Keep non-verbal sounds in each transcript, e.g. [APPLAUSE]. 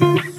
Bye. [LAUGHS]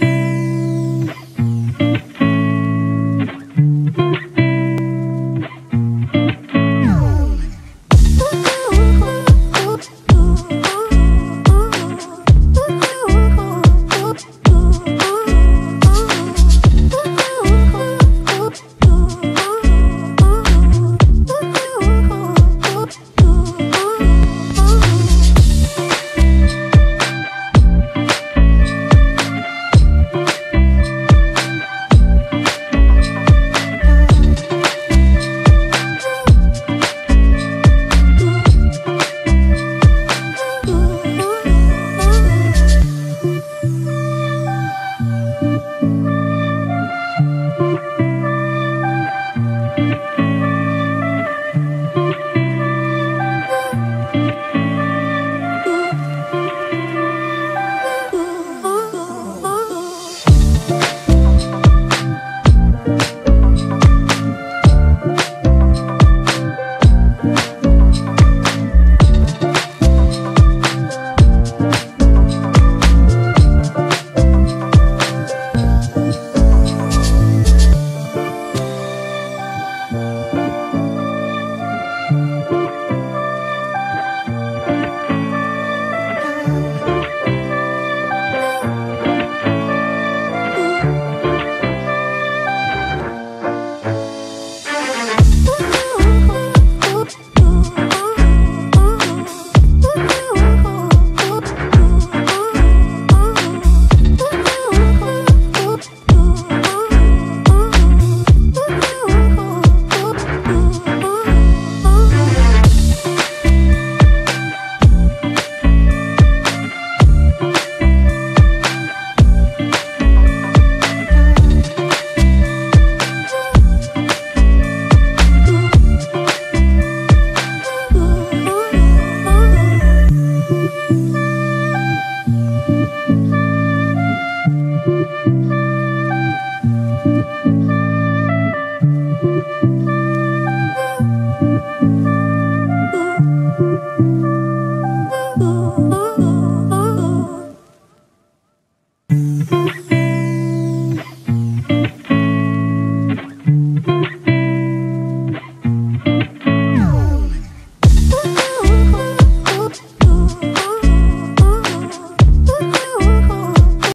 Ooh.